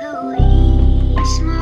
the wee small hours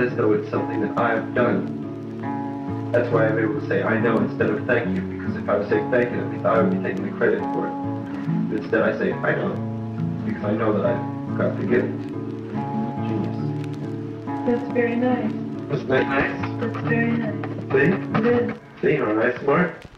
as though it's something that I've done. That's why I'm able to say I know instead of thank you, because if I was saying thank you, I I would be taking the credit for it. But instead I say I know, because I know that I've got the gift. Genius. That's very nice. Wasn't that nice? That's very nice. See? Good. See, am I smart?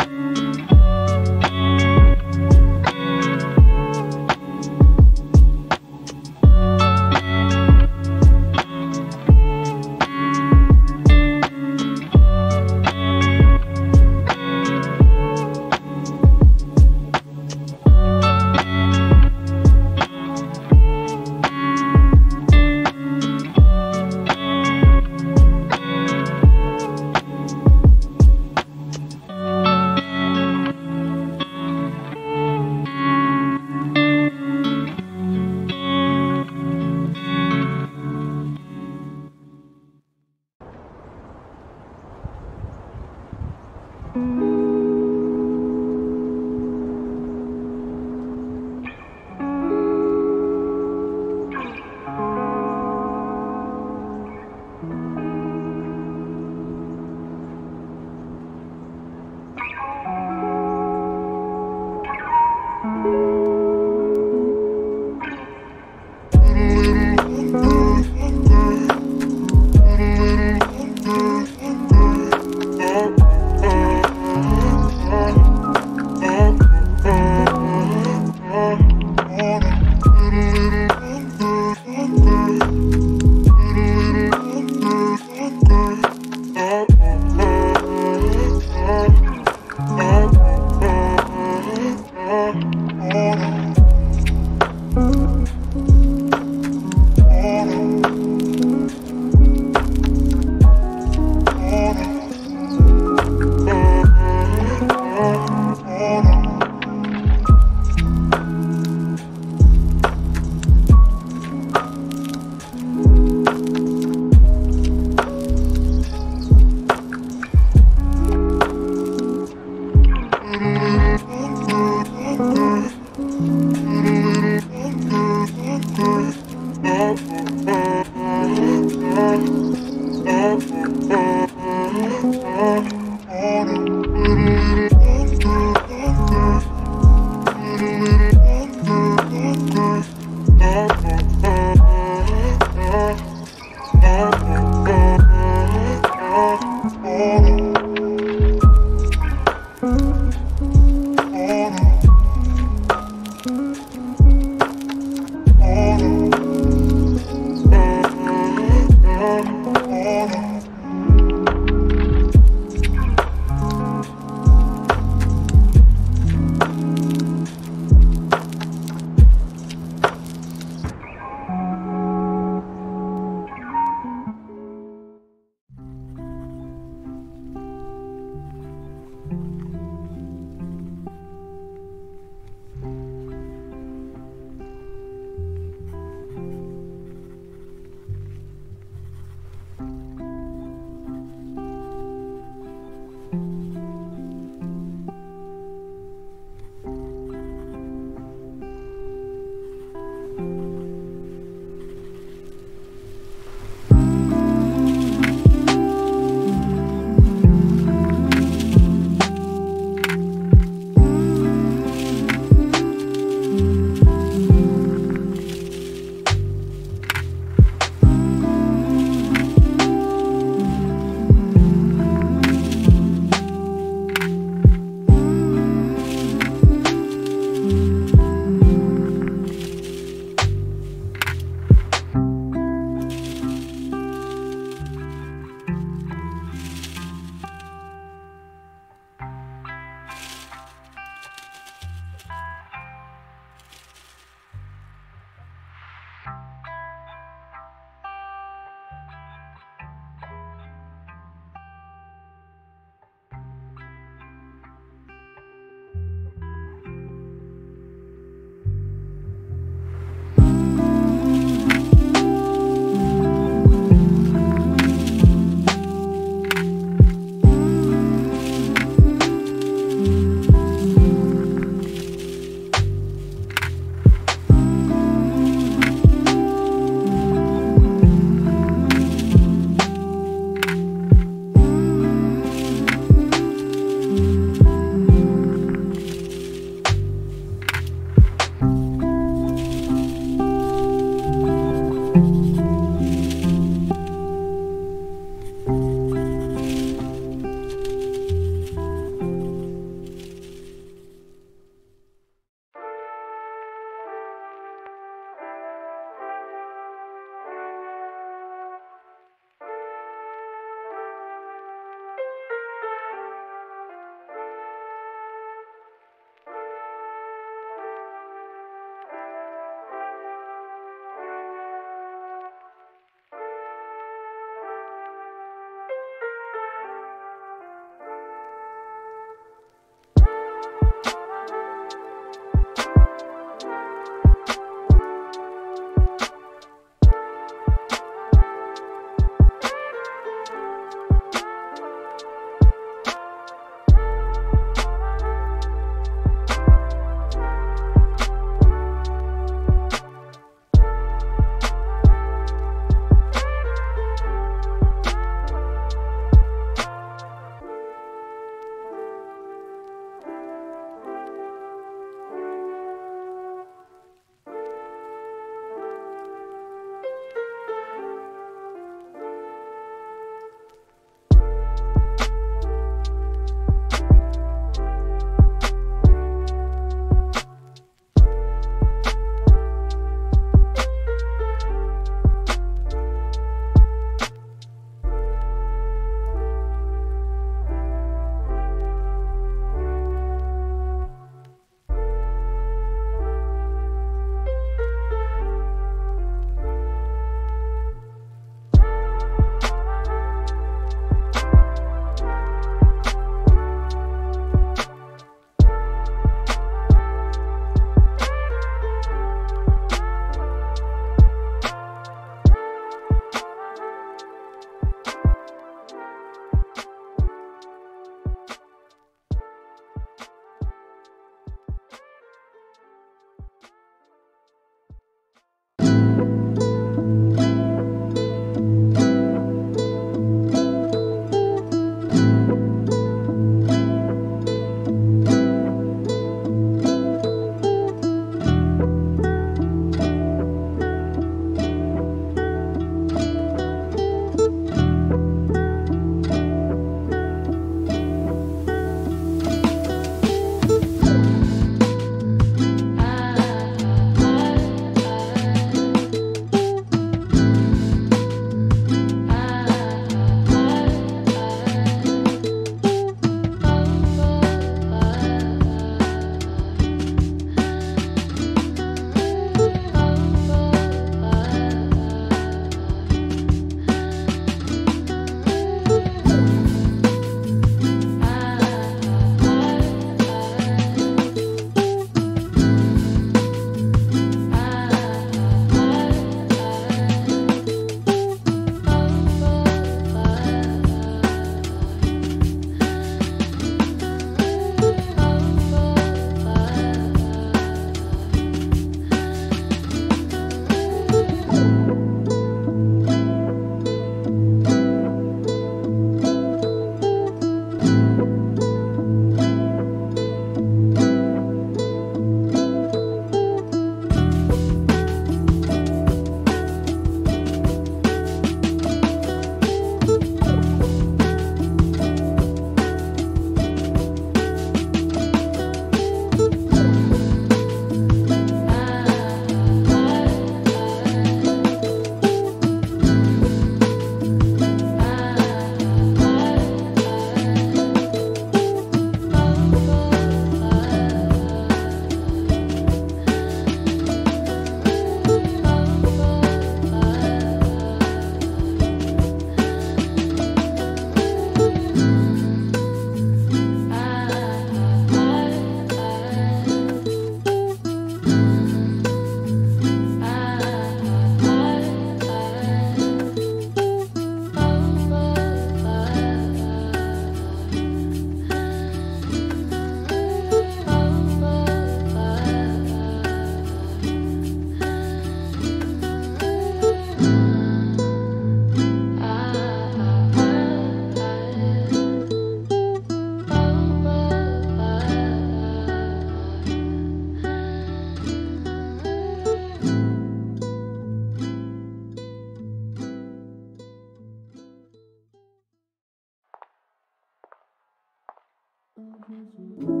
Thank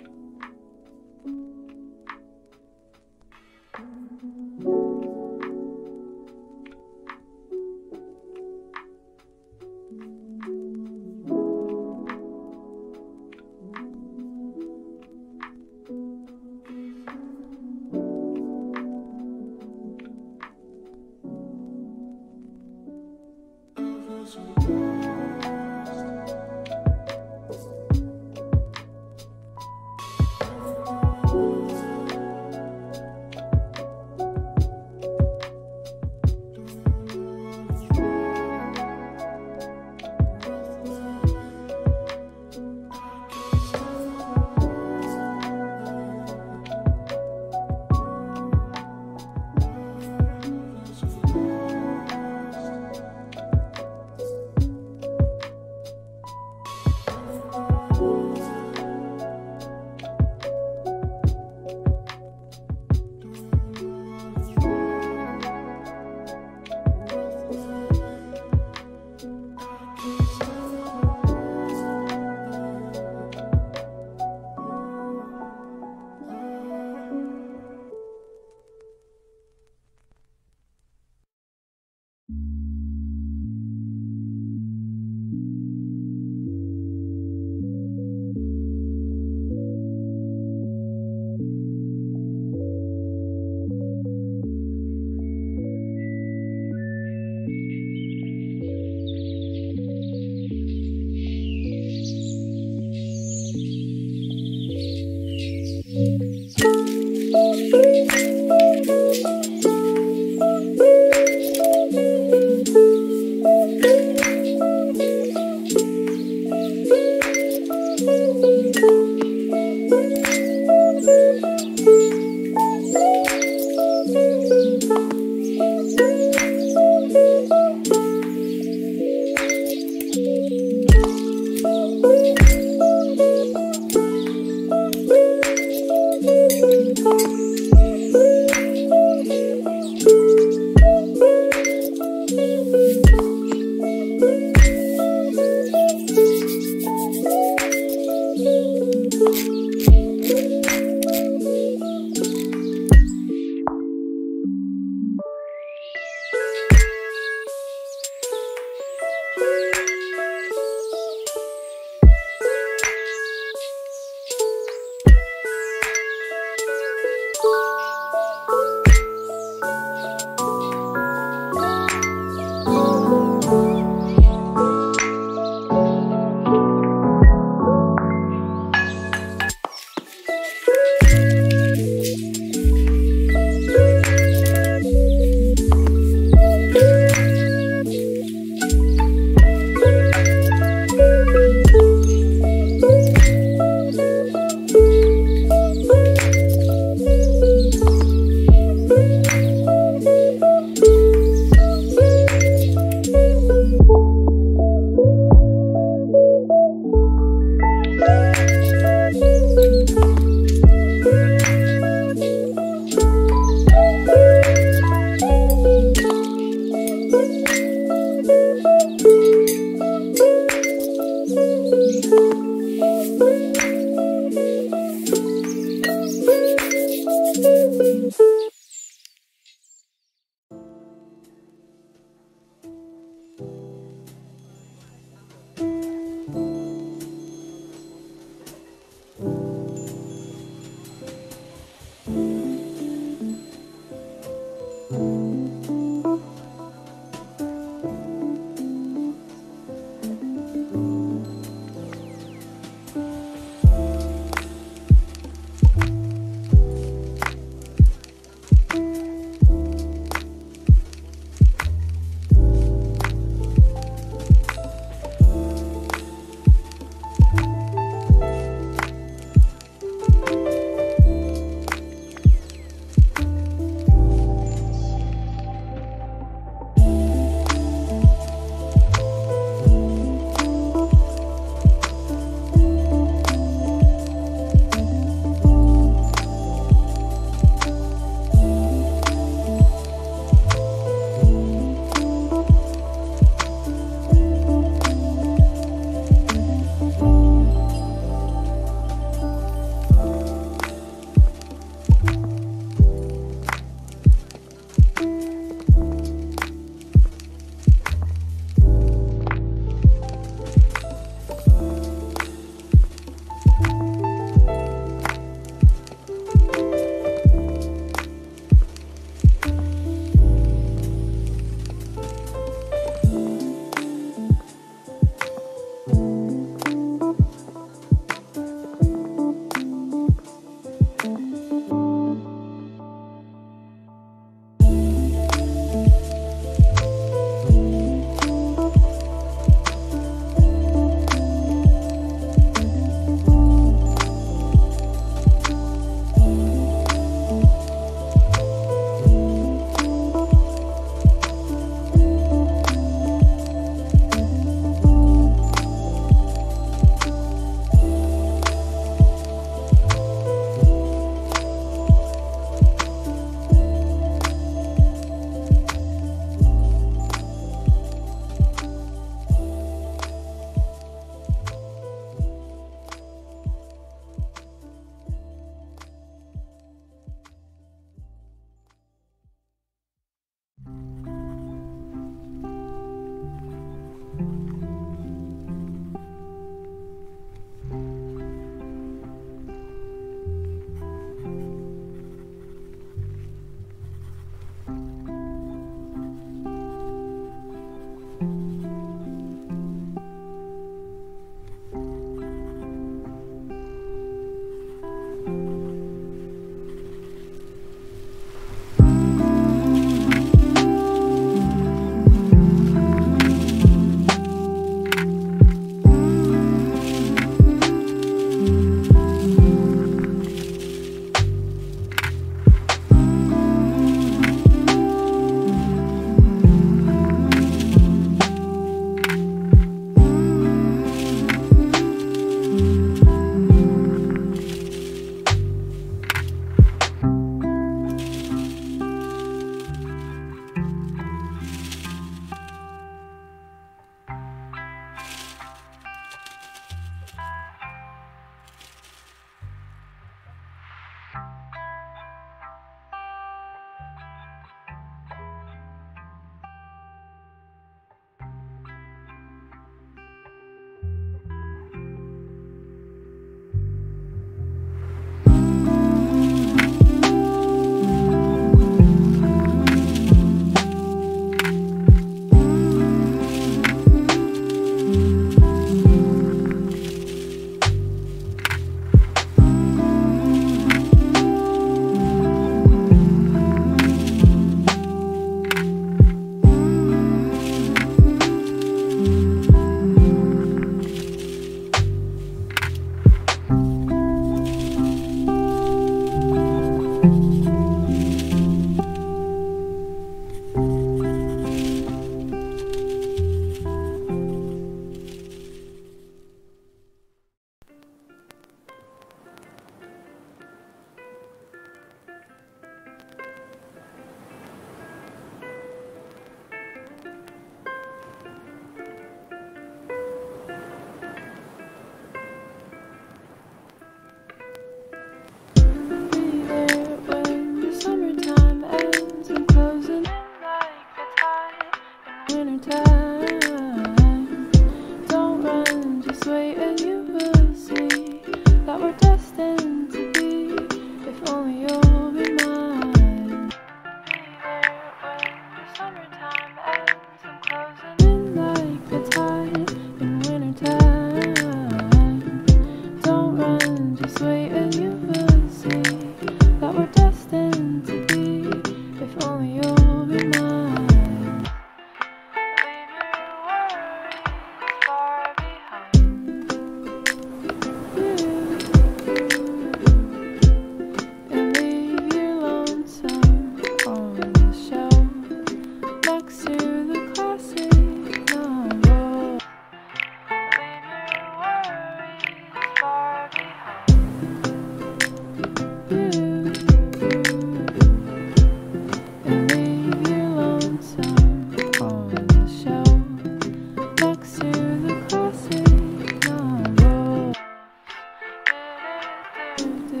Mm-hmm.